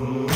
Oh.